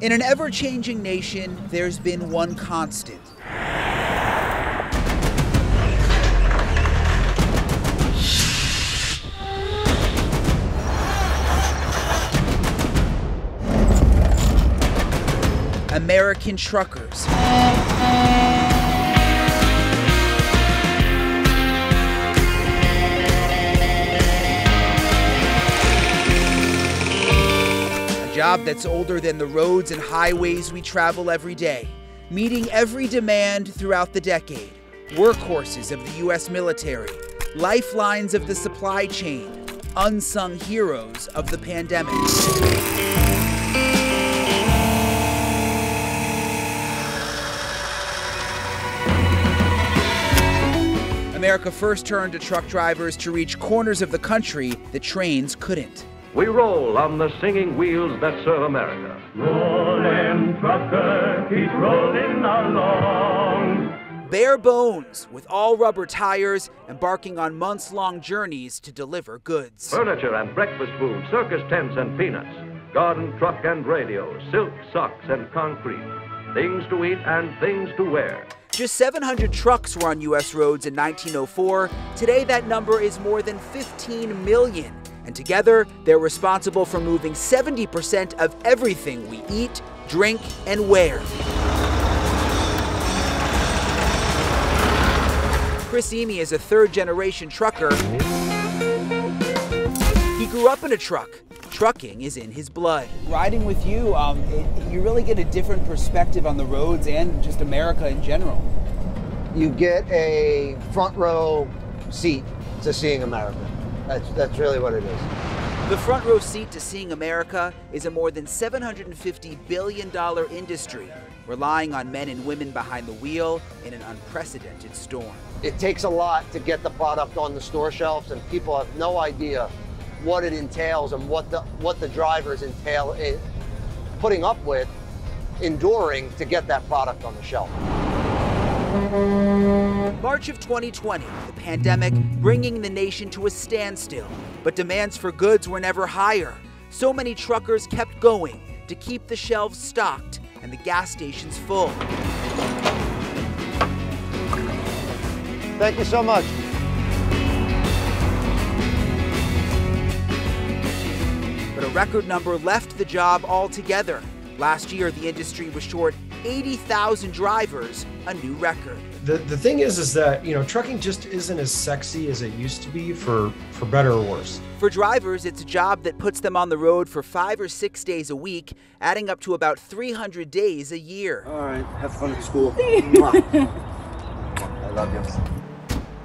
In an ever changing nation, there's been one constant. American truckers. Job that's older than the roads and highways we travel every day, meeting every demand throughout the decade. Workhorses of the U.S. military, lifelines of the supply chain, unsung heroes of the pandemic. America first turned to truck drivers to reach corners of the country that trains couldn't. We roll on the singing wheels that serve America. Rollin' trucker, keep rolling along. Bare bones, with all rubber tires, embarking on months long journeys to deliver goods. Furniture and breakfast food, circus tents and peanuts, garden truck and radio, silk socks and concrete, things to eat and things to wear. Just 700 trucks were on U.S. roads in 1904. Today, that number is more than 15 million. And together, they're responsible for moving 70% of everything we eat, drink, and wear. Chris Emy is a third generation trucker. He grew up in a truck. Trucking is in his blood. Riding with you, um, it, you really get a different perspective on the roads and just America in general. You get a front row seat to seeing America. That's, that's really what it is. The front row seat to seeing America is a more than $750 billion industry, relying on men and women behind the wheel in an unprecedented storm. It takes a lot to get the product on the store shelves, and people have no idea what it entails and what the what the drivers entail in putting up with, enduring to get that product on the shelf. March of 2020, the pandemic bringing the nation to a standstill, but demands for goods were never higher. So many truckers kept going to keep the shelves stocked and the gas stations full. Thank you so much. But a record number left the job altogether. Last year, the industry was short 80,000 drivers, a new record. The, the thing is is that you know trucking just isn't as sexy as it used to be for for better or worse For drivers, it's a job that puts them on the road for five or six days a week, adding up to about 300 days a year. All right, have fun at school. I love you.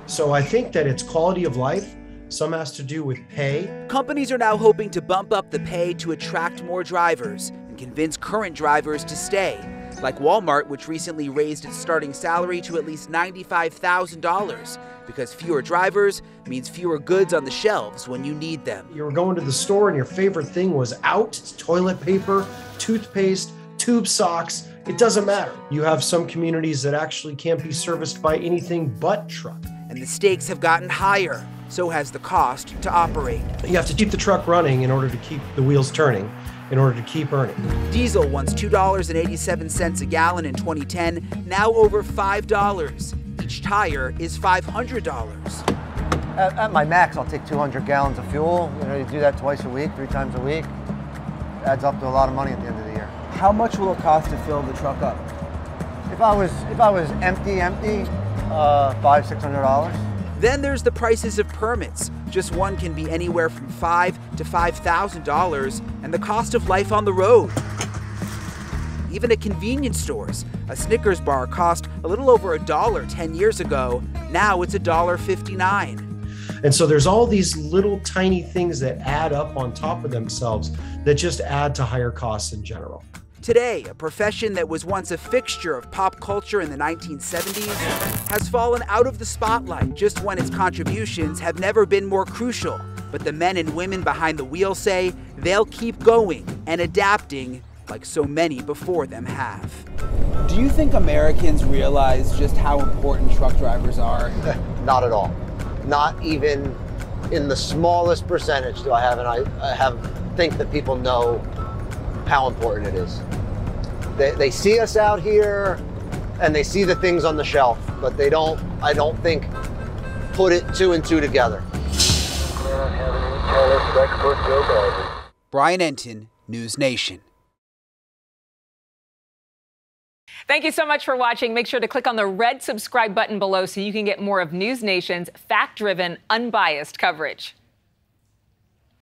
so i think that it's quality of life some has to do with pay Companies are now hoping to bump up the pay to attract more drivers and convince current drivers to stay. Like Walmart, which recently raised its starting salary to at least $95,000 because fewer drivers means fewer goods on the shelves when you need them. you were going to the store and your favorite thing was out it's toilet paper toothpaste tube socks. It doesn't matter. You have some communities that actually can't be serviced by anything but truck. And the stakes have gotten higher, so has the cost to operate. you have to keep the truck running in order to keep the wheels turning in order to keep earning Diesel once $2.87 a gallon in 2010, now over $5. Each tire is $500. At, at my max, I'll take 200 gallons of fuel. You know, you do that twice a week, three times a week. Adds up to a lot of money at the end of the year. How much will it cost to fill the truck up? If I was if I was empty, empty, uh, five six hundred dollars. Then there's the prices of permits. Just one can be anywhere from five to five thousand dollars, and the cost of life on the road. Even at convenience stores, a Snickers bar cost a little over a dollar 10 years ago. Now it's a dollar 59. And so there's all these little tiny things that add up on top of themselves that just add to higher costs in general. Today, a profession that was once a fixture of pop culture in the 1970s has fallen out of the spotlight just when its contributions have never been more crucial. But the men and women behind the wheel say they'll keep going and adapting like so many before them have. Do you think Americans realize just how important truck drivers are? Not at all. Not even in the smallest percentage do I have, and I, I have think that people know how important it is. They, they see us out here and they see the things on the shelf, but they don't, I don't think, put it two and two together. Brian Entin, News Nation. Thank you so much for watching. Make sure to click on the red subscribe button below so you can get more of News Nation's fact driven, unbiased coverage.